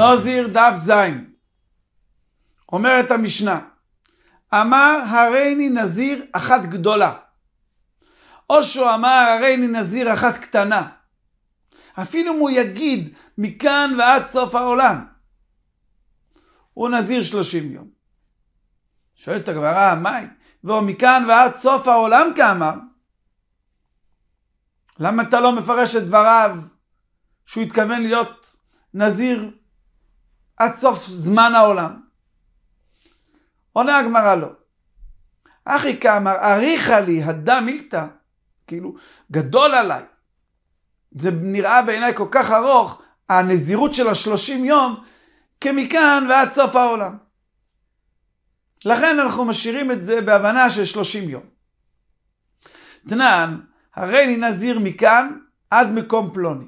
נוזיר דף זין. אומרת המשנה, אמר הריני נזיר אחת גדולה. או שהוא אמר הריני נזיר אחת קטנה. אפילו אם הוא יגיד מכאן ועד סוף העולם. הוא נזיר שלושים יום. שואלת הגמרא, מהי? והוא מכאן ועד סוף העולם כאמר. למה אתה לא מפרש את דבריו שהוא התכוון להיות נזיר עד סוף זמן העולם? עונה הגמרא לא. אחי כאמר, אריכה לי הדם מילתא, כאילו, גדול עליי. זה נראה בעיניי כל כך ארוך, הנזירות של השלושים יום, כמכאן ועד סוף העולם. לכן אנחנו משאירים את זה בהבנה של שלושים יום. תנן, הרי אני נזיר מכאן עד מקום פלוני.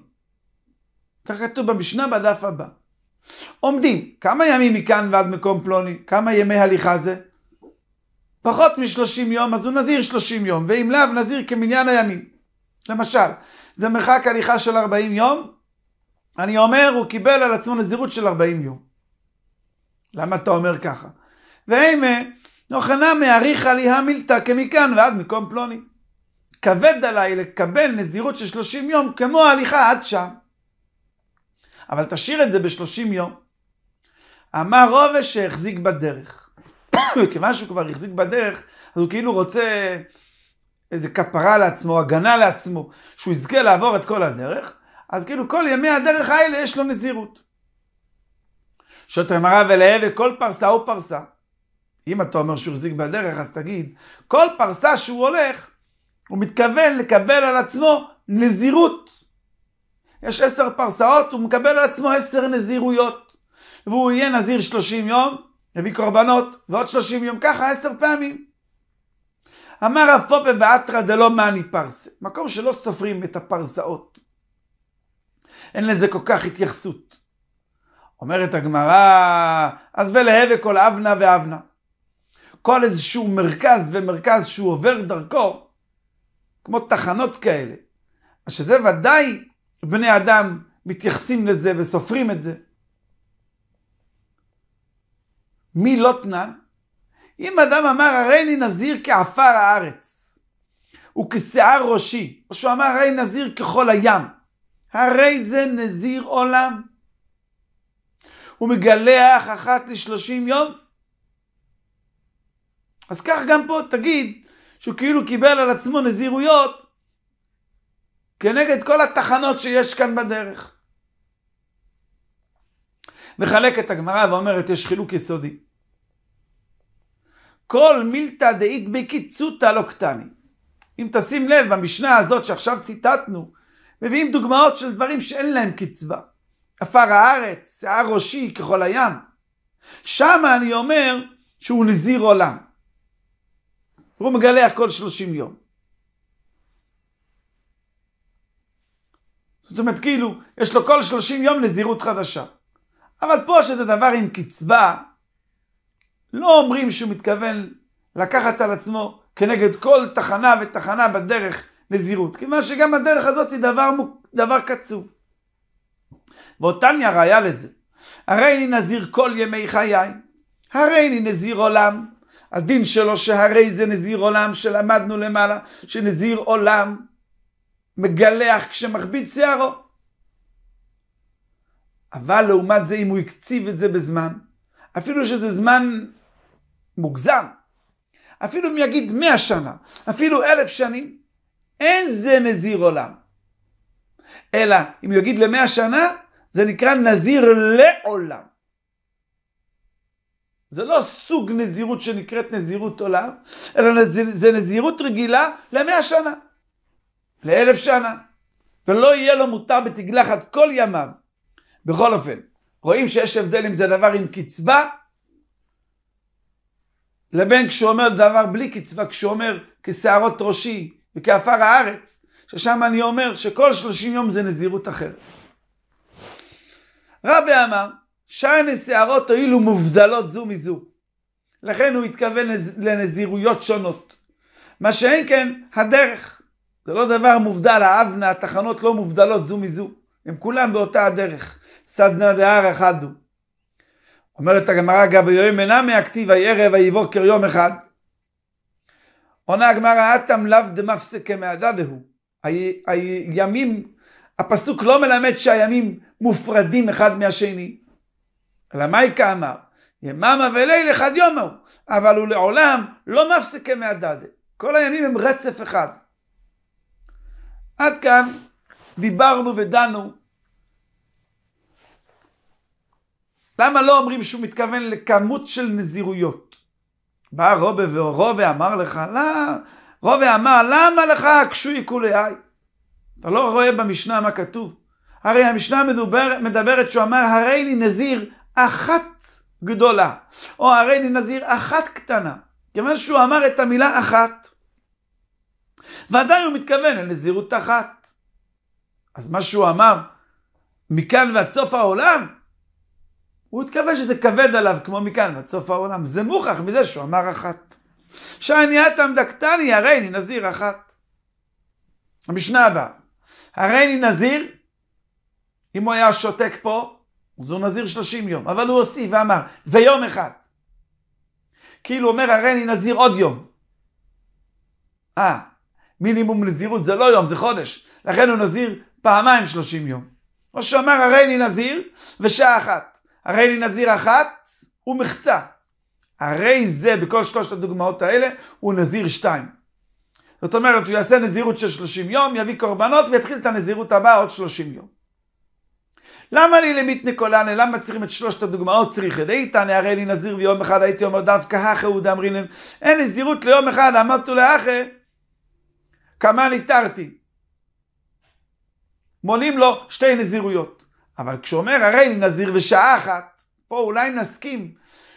כך כתוב במשנה בדף הבא. עומדים, כמה ימים מכאן ועד מקום פלוני? כמה ימי הליכה זה? פחות משלושים יום, אז הוא נזיר שלושים יום, ואם לאו נזיר כמניין הימים. למשל, זה מרחק הליכה של ארבעים יום, אני אומר, הוא קיבל על עצמו נזירות של ארבעים יום. למה אתה אומר ככה? ואימה, נוכנה מאריכה לי המילתא כמכאן ועד מקום פלוני. כבד עליי לקבל נזירות של שלושים יום כמו ההליכה עד שם. אבל תשאיר את זה בשלושים יום. אמר רובה שהחזיק בדרך. וכיוון שהוא כבר החזיק בדרך, אז הוא כאילו רוצה איזה כפרה לעצמו, הגנה לעצמו, שהוא יזכה לעבור את כל הדרך, אז כאילו כל ימי הדרך האלה יש לו נזירות. שוטר מראה ולהווה כל פרסה ופרסה. אם אתה אומר שהוא החזיק בדרך, אז תגיד, כל פרסה שהוא הולך, הוא מתכוון לקבל על עצמו נזירות. יש עשר פרסאות, הוא מקבל על עצמו עשר נזירויות. והוא יהיה נזיר שלושים יום, יביא קורבנות, ועוד שלושים יום, ככה עשר פעמים. אמר רב פופה באתרא דלא מאני פרסה, מקום שלא סופרים את הפרסאות. אין לזה כל כך התייחסות. אומרת הגמרא, אז ולהווה כל אבנה ואבנה. כל איזשהו מרכז ומרכז שהוא עובר דרכו, כמו תחנות כאלה. אז שזה ודאי בני אדם מתייחסים לזה וסופרים את זה. מי לא תנן? אם אדם אמר הרי אני נזיר כעפר הארץ וכשיער ראשי, או שהוא אמר הרי נזיר ככל הים, הרי זה נזיר עולם. הוא מגלח אחת לשלושים יום. אז כך גם פה תגיד שהוא כאילו קיבל על עצמו נזירויות כנגד כל התחנות שיש כאן בדרך. מחלקת הגמרא ואומרת יש חילוק יסודי. כל מילתא דאית בקיצותא לא קטני. אם תשים לב, במשנה הזאת שעכשיו ציטטנו, מביאים דוגמאות של דברים שאין להם קצבה. עפר הארץ, שיער ראשי ככל הים. שמה אני אומר שהוא נזיר עולם. הוא מגלח כל שלושים יום. זאת אומרת, כאילו, יש לו כל שלושים יום נזירות חדשה. אבל פה שזה דבר עם קצבה, לא אומרים שהוא מתכוון לקחת על עצמו כנגד כל תחנה ותחנה בדרך נזירות, כיוון שגם הדרך הזאת היא דבר, דבר קצוב. ואותניה ראיה לזה. הרי אני נזיר כל ימי חיי, הרי אני נזיר עולם. הדין שלו שהרי זה נזיר עולם שלמדנו למעלה, שנזיר עולם מגלח כשמכביד שערו. אבל לעומת זה אם הוא הקציב את זה בזמן, אפילו שזה זמן מוגזם, אפילו אם יגיד מאה שנה, אפילו אלף שנים, אין זה נזיר עולם. אלא אם יגיד למאה שנה, זה נקרא נזיר לעולם. זה לא סוג נזירות שנקראת נזירות עולם, אלא זה נזירות רגילה למאה שנה, לאלף שנה. ולא יהיה לו מותר בתגלחת כל ימיו. בכל אופן, רואים שיש הבדל אם זה דבר עם קצבה, לבין כשהוא אומר דבר בלי קצבה, כשהוא אומר כשערות ראשי וכעפר הארץ, ששם אני אומר שכל שלושים יום זה נזירות אחרת. רבי אמר, שייני שערות הואילו מובדלות זו מזו. לכן הוא התכוון לנזירויות שונות. מה שאין כן, הדרך. זה לא דבר מובדל, האבנה, התחנות לא מובדלות זו מזו. הם כולם באותה הדרך. סדנא דהר אחד הוא. אומרת הגמרא גבי יום אינמי הכתיב ערב ויבוקר יום אחד. עונה הגמרא אטם לאו דמפסקה מהדדהו. הימים, הפסוק לא מלמד שהימים מופרדים אחד מהשני. אלא מהי כאמר? יממה וליל אחד יומו, אבל הוא לעולם לא מפסקה מהדדה. כל הימים הם רצף אחד. עד כאן דיברנו ודנו. למה לא אומרים שהוא מתכוון לכמות של נזירויות? בא רובה ורובה אמר לך, לא, רובה אמר, למה לך קשוי כולי איי? אתה לא רואה במשנה מה כתוב? הרי המשנה מדבר, מדברת שהוא אמר, הרי אני נזיר אחת גדולה, או הרי אני נזיר אחת קטנה. כיוון שהוא אמר את המילה אחת, ודאי הוא מתכוון לנזירות אחת. אז מה שהוא אמר, מכאן ועד סוף העולם, הוא התכוון שזה כבד עליו כמו מכאן ועד סוף העולם. זה מוכח מזה שהוא אמר אחת. שענייתם דקתני, הרי אני נזיר אחת. המשנה הבאה, הרי אני נזיר, אם הוא היה שותק פה, אז הוא נזיר 30 יום. אבל הוא הוסיף ואמר, ויום אחד. כאילו אומר, הרי אני נזיר עוד יום. אה, מינימום נזירות זה לא יום, זה חודש. לכן הוא נזיר פעמיים 30 יום. או שהוא אמר, הרי אני נזיר, ושעה אחת. הרי אני נזיר אחת, הוא מחצה. הרי זה, בכל שלושת הדוגמאות האלה, הוא נזיר שתיים. זאת אומרת, הוא יעשה נזירות של 30 יום, יביא קורבנות ויתחיל את הנזירות הבאה עוד 30 יום. למה לי למיתנה קולנה? למה צריכים את שלושת הדוגמאות? צריך את איתן, הרי לי נזיר ויום אחד הייתי אומר דווקא הכא הוא דאמרינן. אין נזירות ליום אחד, אמרתו לאחא, כמה ניתרתי. מונים לו שתי נזירויות. אבל כשהוא אומר הרי לי נזיר ושעה אחת, פה אולי נסכים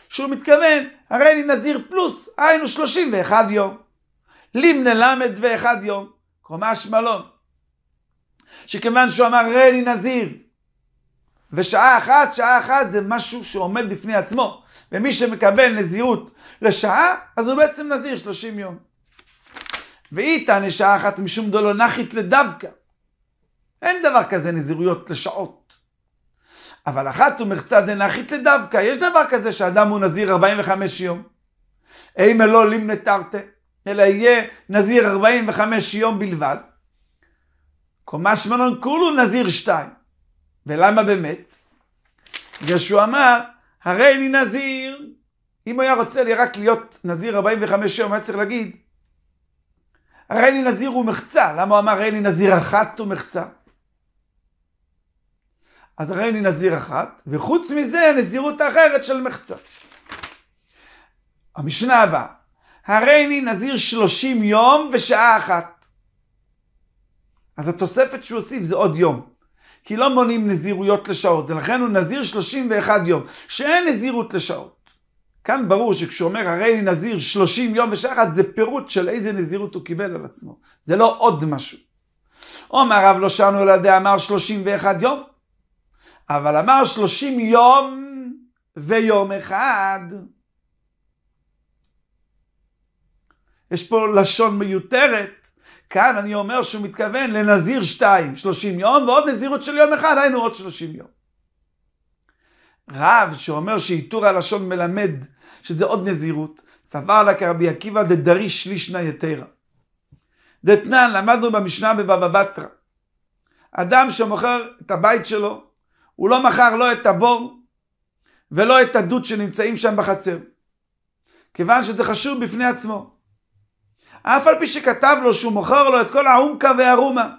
שהוא מתכוון הרי לי נזיר פלוס, היינו 31 יום. לימנה למד ואחד יום, קומש מלון. שכיוון שהוא אמר הרי לי נזיר ושעה אחת, שעה אחת זה משהו שעומד בפני עצמו. ומי שמקבל נזירות לשעה, אז הוא בעצם נזיר 30 יום. ואיתן שעה אחת משום דולו נחית לדווקא. אין דבר כזה נזירויות לשעות. אבל אחת הוא מחצה דנחית לדווקא. יש דבר כזה שאדם הוא נזיר 45 יום. אימה לא תרתי, אלא יהיה נזיר 45 יום בלבד. קומה שמנון כולו נזיר 2. ולמה באמת? בגלל שהוא אמר, הרי אני נזיר. אם הוא היה רוצה לי רק להיות נזיר 45 יום, היה צריך להגיד, הרי אני נזיר ומחצה. למה הוא אמר הרי אני נזיר אחת ומחצה? אז הרי אני נזיר אחת, וחוץ מזה נזירות אחרת של מחצה. המשנה הבאה, הרי אני נזיר 30 יום ושעה אחת. אז התוספת שהוא הוסיף זה עוד יום. כי לא מונים נזירויות לשעות, ולכן הוא נזיר 31 יום, שאין נזירות לשעות. כאן ברור שכשהוא אומר הרי אני נזיר 30 יום ושעה אחת, זה פירוט של איזה נזירות הוא קיבל על עצמו. זה לא עוד משהו. אומר הרב לא שנו אלא דאמר 31 יום, אבל אמר 30 יום ויום אחד. יש פה לשון מיותרת. כאן אני אומר שהוא מתכוון לנזיר שתיים, 30 יום, ועוד נזירות של יום אחד, היינו עוד 30 יום. רב שאומר שעיטור הלשון מלמד שזה עוד נזירות, סבר לה כרבי עקיבא דדרי שלישנא יתרה. דתנן, למדנו במשנה בבבא בתרא. אדם שמוכר את הבית שלו, הוא לא מכר לא את הבור ולא את הדוד שנמצאים שם בחצר. כיוון שזה חשוב בפני עצמו. אף על פי שכתב לו שהוא מוכר לו את כל העומקה והרומה.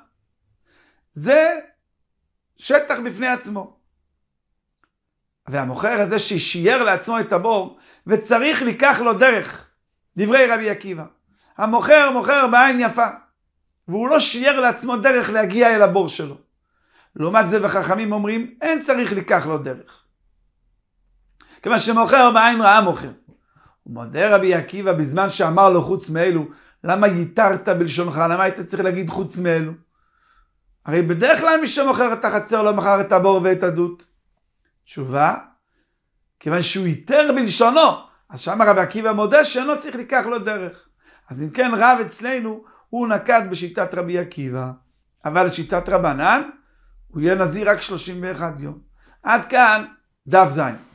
זה שטח בפני עצמו. והמוכר הזה ששייר לעצמו את הבור, וצריך לקח לו דרך, דברי רבי עקיבא. המוכר מוכר בעין יפה, והוא לא שייר לעצמו דרך להגיע אל הבור שלו. לעומת זה וחכמים אומרים, אין צריך לקח לו דרך. כיוון שמוכר בעין רעה מוכר. ומודה רבי עקיבא בזמן שאמר לו חוץ מאלו, למה ייתרת בלשונך? למה היית צריך להגיד חוץ מאלו? הרי בדרך כלל מי שמוכר את החצר לא מכר את הבור ואת הדות. תשובה, כיוון שהוא ייתר בלשונו, אז שם רבי עקיבא מודה שאינו צריך לקח לו דרך. אז אם כן רב אצלנו, הוא נקט בשיטת רבי עקיבא, אבל שיטת רבנן, הוא יהיה נזיר רק 31 יום. עד כאן דף זין.